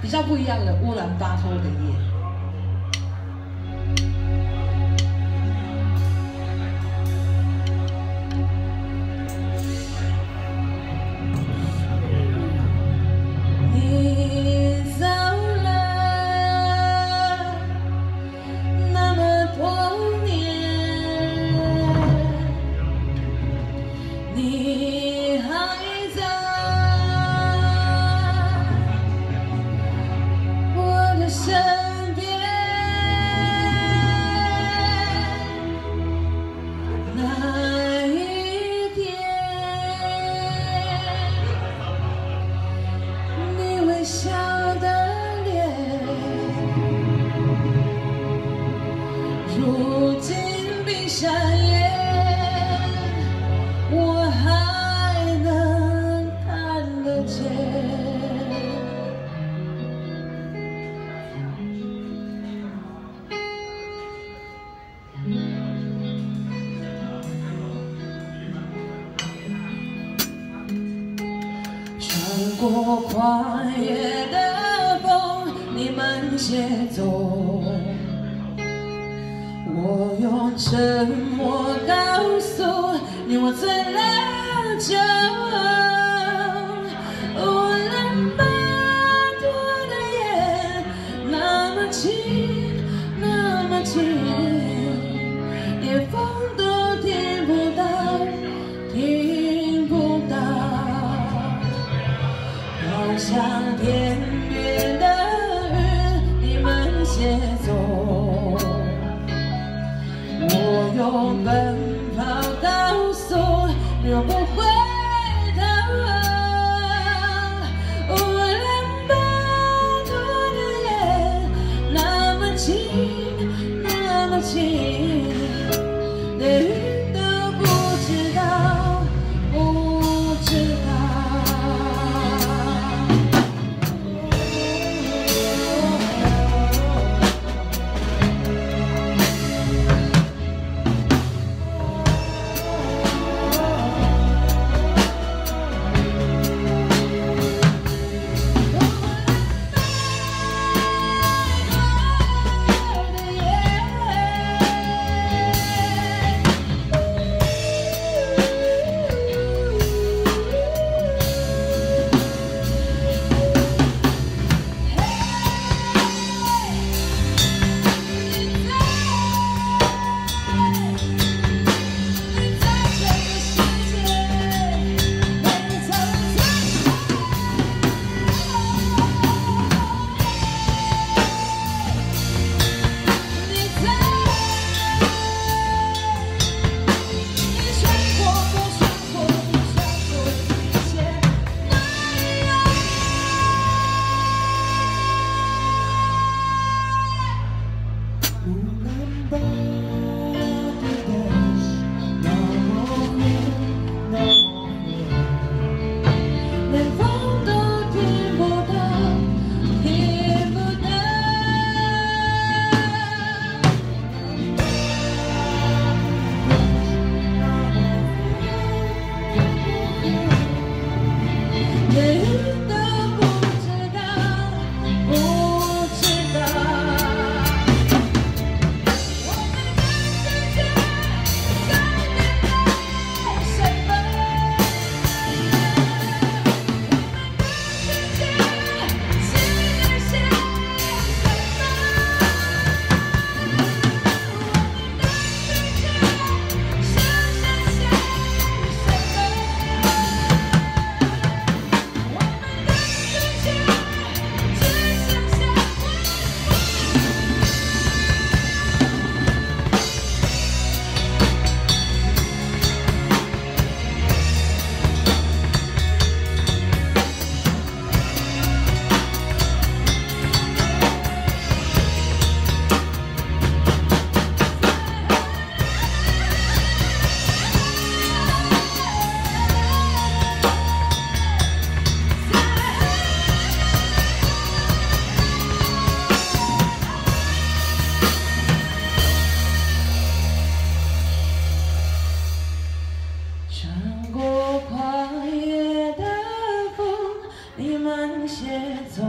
比较不一样的乌兰巴托的夜。如今闭上眼我还能看得见穿过旷野的风你慢些走我用沉默告诉你，我醉了酒。乌兰巴托的夜那么近，那么近，连风都听不到，听不到。好像我奔跑告诉你，我不回头。乌兰巴托的夜那么静，那么静。不能把慢些走